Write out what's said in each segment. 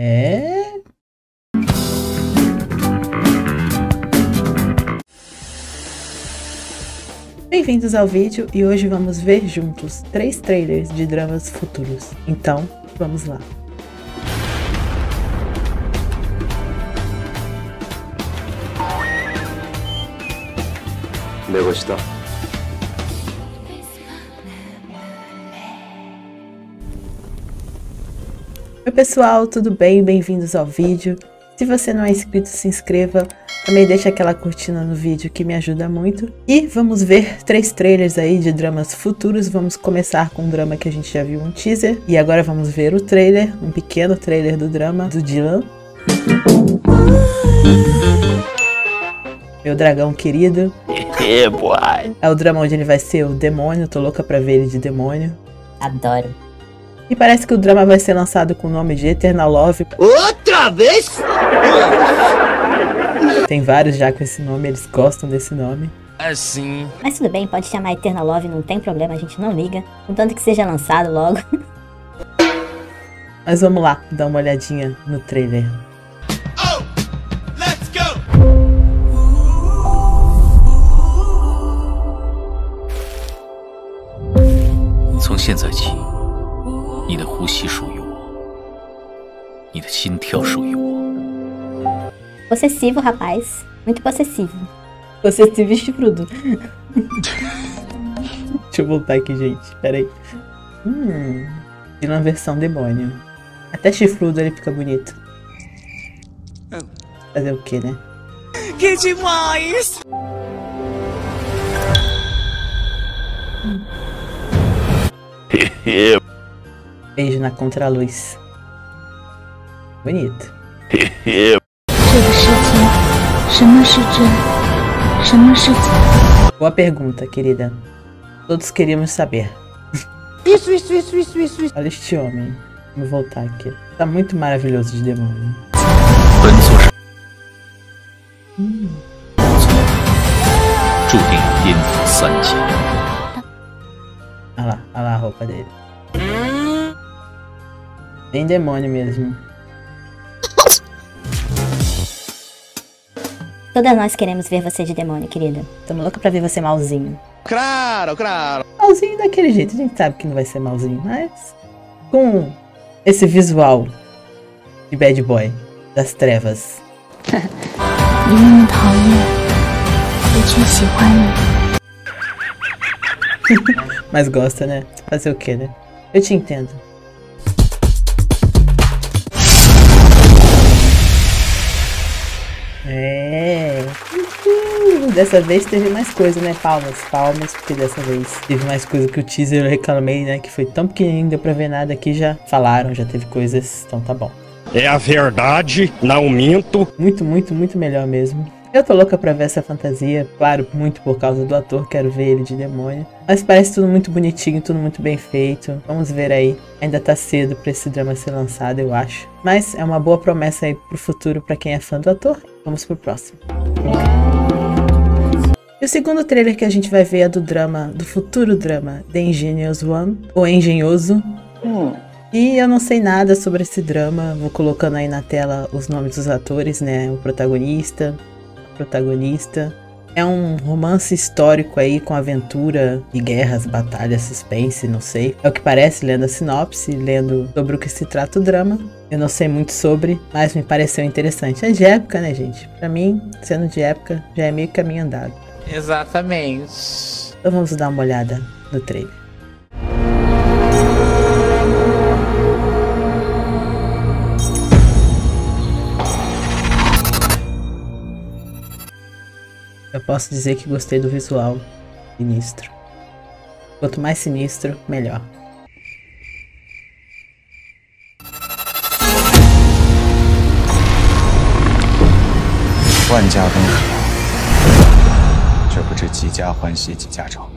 É. Bem-vindos ao vídeo e hoje vamos ver juntos três trailers de dramas futuros. Então, vamos lá. Oi pessoal, tudo bem? Bem-vindos ao vídeo. Se você não é inscrito, se inscreva. Também deixa aquela curtida no vídeo que me ajuda muito. E vamos ver três trailers aí de dramas futuros. Vamos começar com um drama que a gente já viu um teaser. E agora vamos ver o trailer, um pequeno trailer do drama do Dylan. Meu dragão querido. É o drama onde ele vai ser o demônio. Tô louca pra ver ele de demônio. Adoro. E parece que o drama vai ser lançado com o nome de Eternal Love. Outra vez? Tem vários já com esse nome, eles gostam desse nome. Assim. Mas tudo bem, pode chamar Eternal Love, não tem problema, a gente não liga. Contanto que seja lançado logo. Mas vamos lá, dar uma olhadinha no trailer. Oh! Let's go! 从现在起， 你的呼吸属于我，你的心跳属于我。 Possessivo, rapaz. Muito possessivo. Possessivo e chifrudo. Deixa eu voltar aqui, gente. Pera aí. Hum. Dylan versão demônio. Até chifrudo ele fica bonito. Fazer o que, né? Que demais! Beijo na contraluz. Bonito. 这个世界，什么是真，什么是假？ Boa pergunta, querida. Todos queríamos saber. Isso, isso, isso, isso, isso, isso. Olha este homem. Vamos voltar aqui. Tá muito maravilhoso de demônio. 本座是注定颠覆三界。 Olha lá, olha lá a roupa dele. Bem demônio mesmo. Todas nós queremos ver você de demônio, querida. Tamo louca pra ver você malzinho. Claro, claro. Malzinho daquele jeito, a gente sabe que não vai ser malzinho, mas. Com esse visual de bad boy das trevas. mas gosta, né? Fazer o que, né? Eu te entendo. É. Uhul. Dessa vez teve mais coisa, né? Palmas, palmas, porque dessa vez teve mais coisa que o teaser eu reclamei, né? Que foi tão pequenininho, deu pra ver nada aqui. Já falaram, já teve coisas, então tá bom. É a verdade, não minto. Muito, muito, muito melhor mesmo. Eu tô louca pra ver essa fantasia, claro, muito por causa do ator, quero ver ele de demônio. Mas parece tudo muito bonitinho, tudo muito bem feito. Vamos ver aí. Ainda tá cedo pra esse drama ser lançado, eu acho. Mas é uma boa promessa aí pro futuro pra quem é fã do ator. Vamos pro próximo. E o segundo trailer que a gente vai ver é do drama, do futuro drama The Ingenious One, ou Engenhoso. E eu não sei nada sobre esse drama, vou colocando aí na tela os nomes dos atores, né? O protagonista, protagonista. É um romance histórico aí com aventura e guerras, batalhas, suspense, não sei. É o que parece lendo a sinopse, lendo sobre o que se trata o drama. Eu não sei muito sobre, mas me pareceu interessante. É de época, né, gente? Pra mim, sendo de época, já é meio caminho andado. Exatamente. Então vamos dar uma olhada no trailer. posso dizer que gostei do visual sinistro. Quanto mais sinistro, melhor. 万家灯火，这不知几家欢喜几家愁。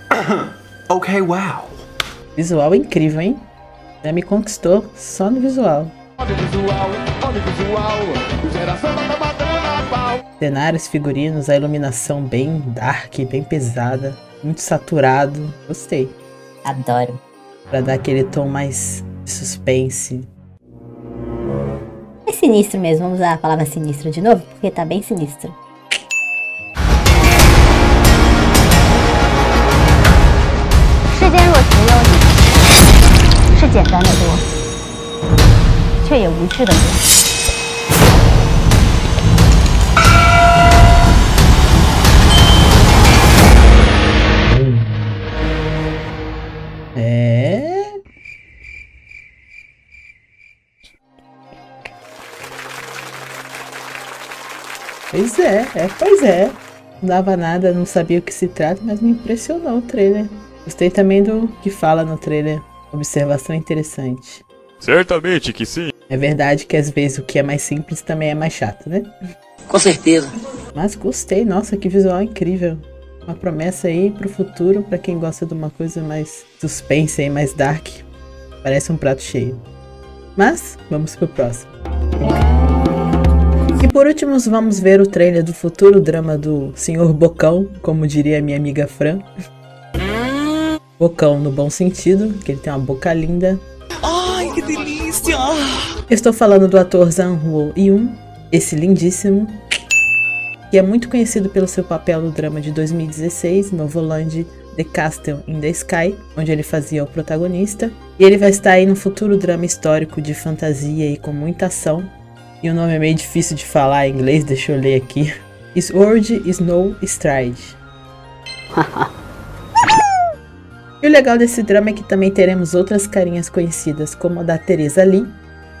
Okay, wow. Visual incrível, hein? Já me conquistou só no visual. Cenários, figurinos, a iluminação bem dark, bem pesada, muito saturado. Gostei. Adoro. Pra dar aquele tom mais suspense. É sinistro mesmo, vamos usar a palavra sinistro de novo, porque tá bem sinistro. É. Pois é, é, pois é. Não dava nada, não sabia o que se trata, mas me impressionou o trailer. Gostei também do que fala no trailer. Observação interessante. Certamente que sim. É verdade que às vezes o que é mais simples também é mais chato, né? Com certeza. Mas gostei, nossa, que visual incrível. Uma promessa aí pro futuro, pra quem gosta de uma coisa mais suspense aí, mais dark. Parece um prato cheio. Mas, vamos pro próximo. E por último, vamos ver o trailer do futuro drama do Sr. Bocão, como diria minha amiga Fran. Bocão no bom sentido, que ele tem uma boca linda. Ai, que delícia! Estou falando do ator Zhang Huo Yun, esse lindíssimo, que é muito conhecido pelo seu papel no drama de 2016, Novoland The Castle in the Sky, onde ele fazia o protagonista. E ele vai estar aí no futuro drama histórico de fantasia e com muita ação. E o nome é meio difícil de falar em inglês, deixa eu ler aqui. Sword Snow Stride. E o legal desse drama é que também teremos outras carinhas conhecidas, como a da Teresa Lee,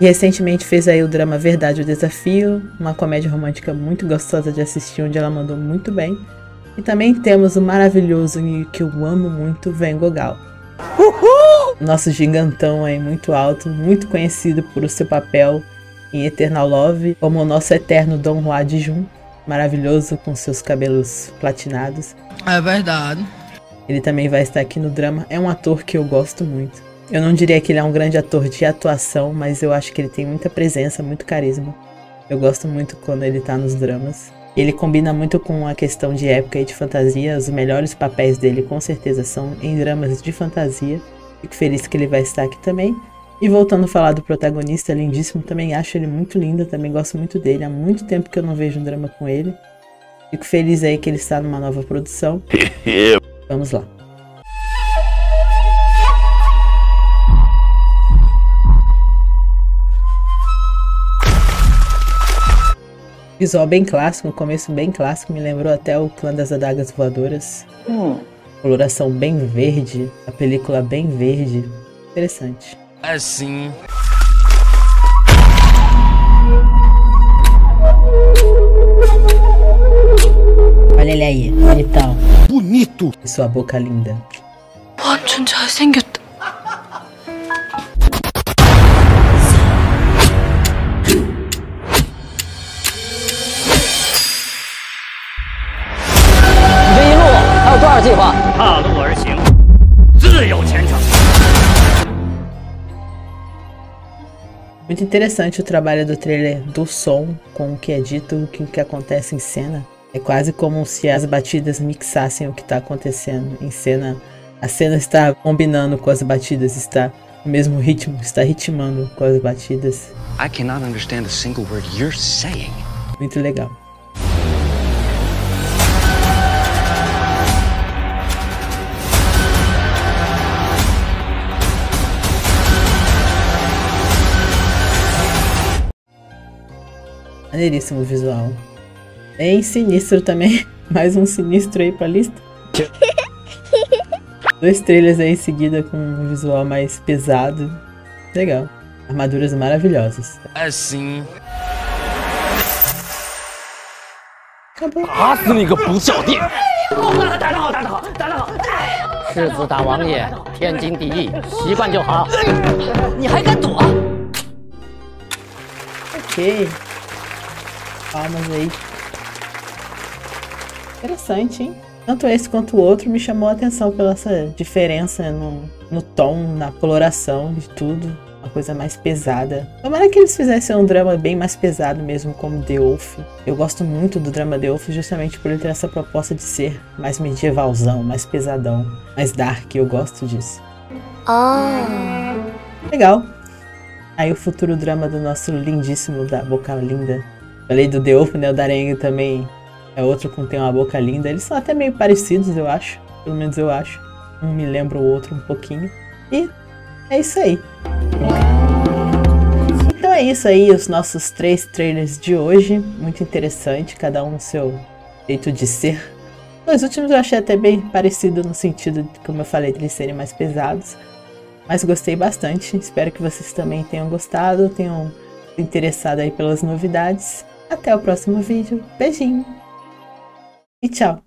que recentemente fez aí o drama Verdade ou Desafio, uma comédia romântica muito gostosa de assistir, onde ela mandou muito bem. E também temos o maravilhoso e que eu amo muito, Van Gogal. Nosso gigantão aí muito alto, muito conhecido por seu papel em Eternal Love, como o nosso eterno Dom Juan de Jun, maravilhoso com seus cabelos platinados. É verdade. Ele também vai estar aqui no drama. É um ator que eu gosto muito. Eu não diria que ele é um grande ator de atuação, mas eu acho que ele tem muita presença, muito carisma. Eu gosto muito quando ele tá nos dramas. Ele combina muito com a questão de época e de fantasia. Os melhores papéis dele, com certeza, são em dramas de fantasia. Fico feliz que ele vai estar aqui também. E voltando a falar do protagonista, lindíssimo, também acho ele muito lindo, também gosto muito dele. Há muito tempo que eu não vejo um drama com ele. Fico feliz aí que ele está numa nova produção. Vamos lá. Visual bem clássico, um começo bem clássico, me lembrou até o Clã das Adagas Voadoras. Coloração bem verde, a película bem verde. Interessante. Assim. Olha ele aí, bonitão. Bonito. E sua boca linda. Muito interessante o trabalho do trailer do som, com o que é dito, o que, o que acontece em cena. É quase como se as batidas mixassem o que está acontecendo em cena. A cena está combinando com as batidas, está no mesmo ritmo, está ritmando com as batidas. I cannot understand a single word you're saying. Muito legal. Maneiríssimo visual. Bem sinistro também. Mais um sinistro aí pra lista. Dois trailers aí em seguida com um visual mais pesado. Legal. Armaduras maravilhosas. Assim. Acabou. Ok. Palmas aí. Interessante, hein? Tanto esse quanto o outro me chamou a atenção pela essa diferença no, no tom, na coloração de tudo. Uma coisa mais pesada. Tomara que eles fizessem um drama bem mais pesado mesmo, como The Wolf. Eu gosto muito do drama The Wolf justamente por ele ter essa proposta de ser mais medievalzão, mais pesadão, mais dark. Eu gosto disso. Ah. Legal. Aí o futuro drama do nosso lindíssimo da boca linda. Falei do Wolf, né? O Darengue também é outro com tem uma boca linda. Eles são até meio parecidos, eu acho. Pelo menos eu acho. Um me lembra o outro um pouquinho. E é isso aí. Então é isso aí, os nossos três trailers de hoje. Muito interessante, cada um seu jeito de ser. Os últimos eu achei até bem parecido no sentido, como eu falei, de eles serem mais pesados. Mas gostei bastante. Espero que vocês também tenham gostado, tenham se interessado aí pelas novidades. Até o próximo vídeo. Beijinho. E tchau.